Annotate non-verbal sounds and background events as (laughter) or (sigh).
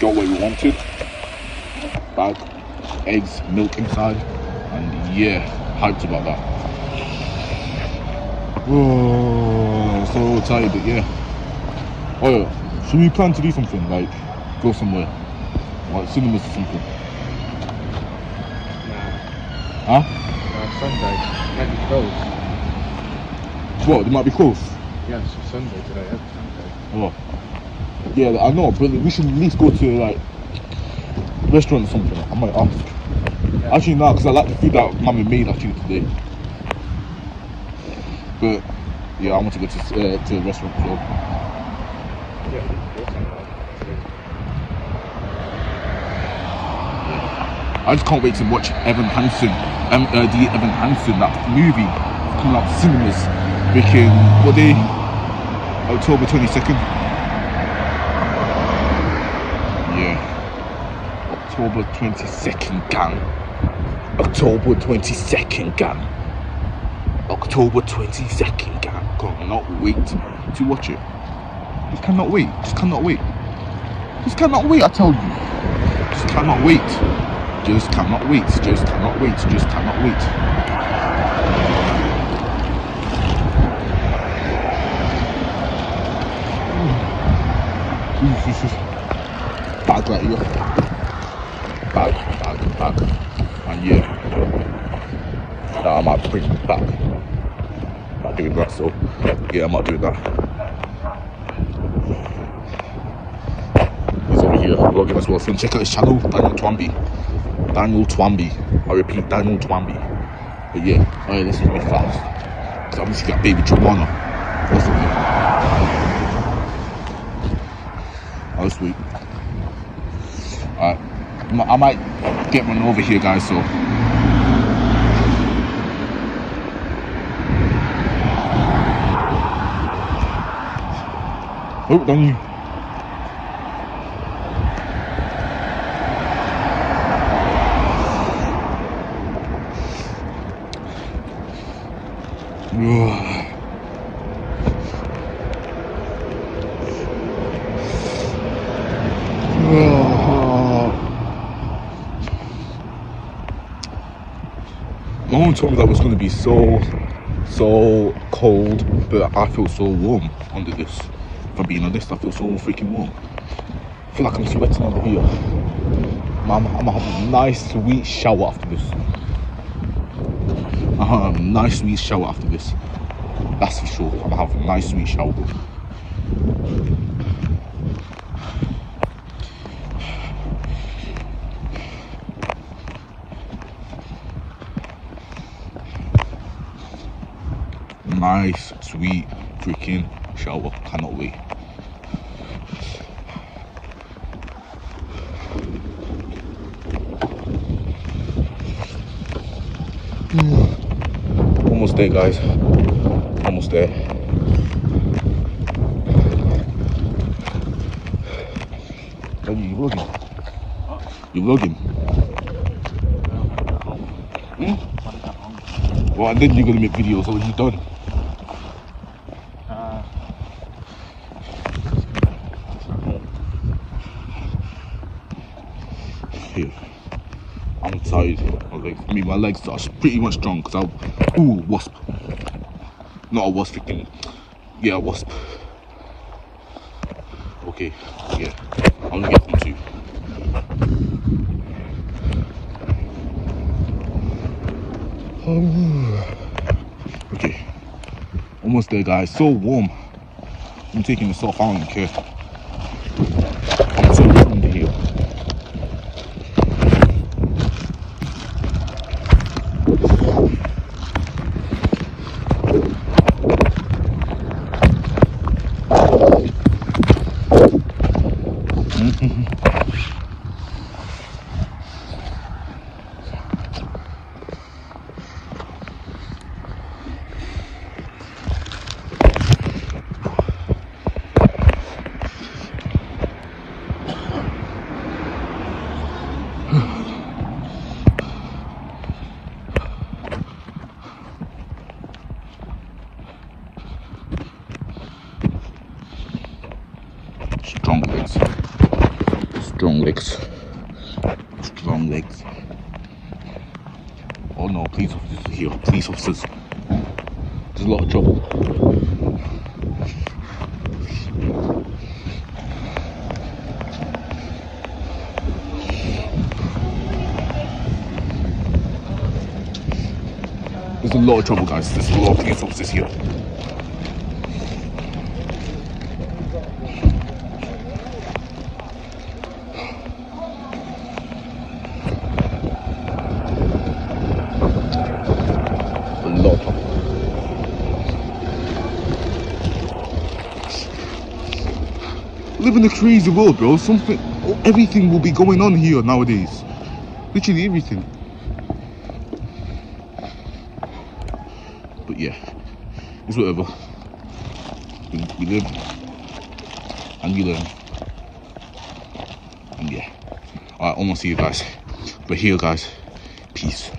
got what we wanted. Bag, eggs, milk inside, and yeah, hyped about that. Oh, so tired, but yeah. Oh yeah, should we plan to do something like go somewhere, like cinemas or something? Nah, Huh? nah, Sunday. Might be closed. What? They might be close. Yeah, it's Sunday today. Every Sunday. Oh. Yeah, I know, but we should at least go to like restaurant or something. I might ask. Yeah. Actually, no, because I like the food that mummy made actually today. But yeah, I want to go to uh, to the restaurant club. Yeah. I just can't wait to watch Evan Hansen, um, uh, the Evan Hansen, that movie coming out cinemas, making what day? October 22nd. October 22nd, gang. October 22nd, gang. October 22nd, gang. Cannot wait to watch it. Just cannot wait. Just cannot wait. Just cannot wait, I tell you. Just cannot wait. Just cannot wait. Just cannot wait. Just cannot wait. Just cannot wait. Here. Bag, bag, bag. And yeah. Nah, I might bring it back. Not doing that, so yeah, I'm not doing that. He's over here vlogging as well. So check out his channel, Daniel Twambi. Daniel Twambi. I repeat, Daniel Twambi. But yeah, alright, let's just be fast. Cause I'm got baby. What's up here? Oh, sweet. Alright. I might get one over here, guys, so. Oh, don't you? Ugh. No one told me that was going to be so, so cold, but I feel so warm under this. If I'm being honest, I feel so freaking warm. I feel like I'm sweating over here. I'm, I'm gonna have a nice sweet shower after this. I'm gonna have a nice sweet shower after this. That's for sure. I'm gonna have a nice sweet shower. Nice, sweet, freaking shower. Cannot wait. (sighs) Almost there, guys. Almost there. Are you vlogging? You vlogging? Well, you're gonna make videos. So you done? Here. I'm tired. My legs. I mean, my legs are pretty much strong because I. Ooh, wasp. Not a wasp, freaking. Yeah, wasp. Okay, yeah. I'm gonna get Oh, okay. Almost there, guys. So warm. I'm taking this off. I don't care. I'm so warm under here. Strong legs. Strong legs. Strong legs. Oh no, police officers here. Police officers. There's a lot of trouble. There's a lot of trouble, guys. There's a lot of police officers here. A lot of trouble. Live in a crazy world, bro. Something, everything will be going on here nowadays. Literally everything. But yeah, it's whatever. We, we live and we learn. And yeah. Alright, almost see you guys. But here, guys, peace.